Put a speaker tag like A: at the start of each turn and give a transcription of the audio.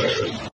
A: Fred.